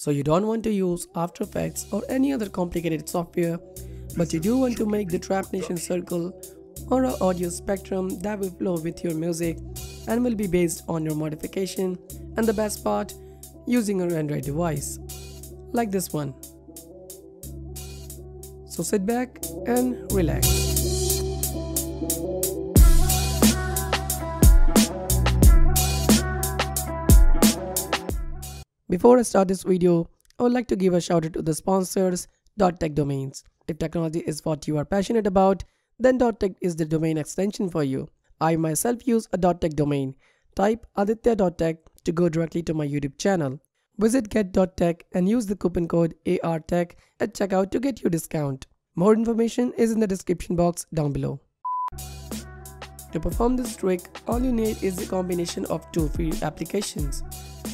So you don't want to use After Effects or any other complicated software, but you do want to make the Trap Nation Circle or an audio spectrum that will flow with your music and will be based on your modification and the best part, using your Android device, like this one. So sit back and relax. Before I start this video, I would like to give a shout out to the sponsors .tech domains. If technology is what you are passionate about, then .tech is the domain extension for you. I myself use a .tech domain. Type aditya.tech to go directly to my YouTube channel. Visit get.tech and use the coupon code ARTech at checkout to get your discount. More information is in the description box down below. To perform this trick, all you need is a combination of two free applications.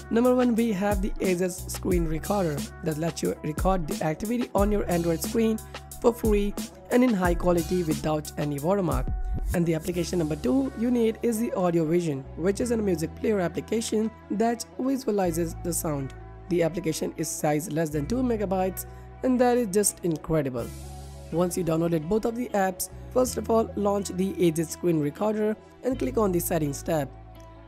Number one, we have the AZ Screen Recorder that lets you record the activity on your Android screen for free and in high quality without any watermark. And the application number two you need is the Audio Vision, which is a music player application that visualizes the sound. The application is size less than 2 megabytes and that is just incredible. Once you downloaded both of the apps, first of all launch the AZ Screen Recorder and click on the settings tab.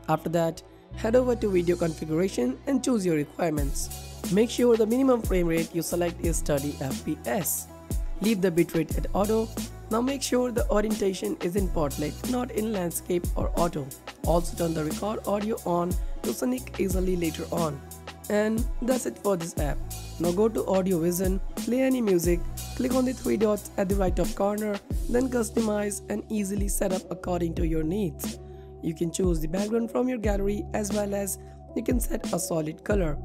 After that, head over to video configuration and choose your requirements. Make sure the minimum frame rate you select is 30 fps. Leave the bitrate at auto. Now make sure the orientation is in portrait, not in landscape or auto. Also turn the record audio on to sync easily later on. And that's it for this app. Now go to Audio Vision, play any music, click on the three dots at the right top corner, then customize and easily set up according to your needs. You can choose the background from your gallery as well as you can set a solid color.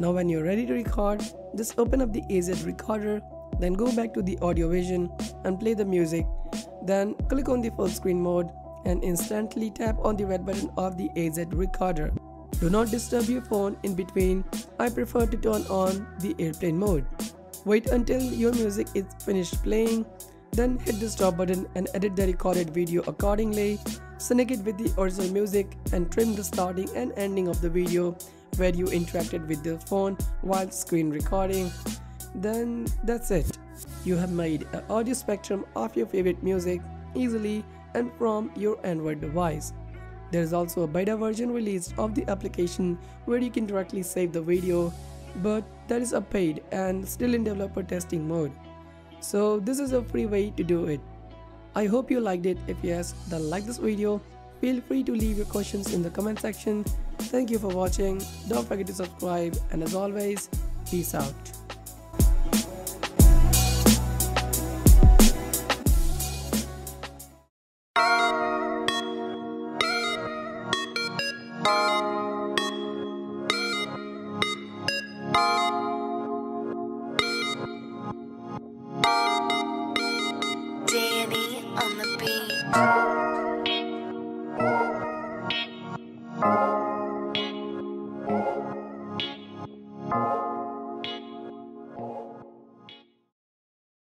Now when you're ready to record, just open up the AZ recorder, then go back to the audio vision and play the music. Then click on the full screen mode and instantly tap on the red button of the AZ recorder. Do not disturb your phone in between. I prefer to turn on the airplane mode. Wait until your music is finished playing, then hit the stop button and edit the recorded video accordingly sync it with the original music and trim the starting and ending of the video where you interacted with the phone while screen recording. Then that's it. You have made an audio spectrum of your favorite music easily and from your Android device. There is also a beta version released of the application where you can directly save the video, but that is a paid and still in developer testing mode. So this is a free way to do it. I hope you liked it. If yes, then like this video. Feel free to leave your questions in the comment section. Thank you for watching. Don't forget to subscribe and as always, peace out. Thank you. on the beat.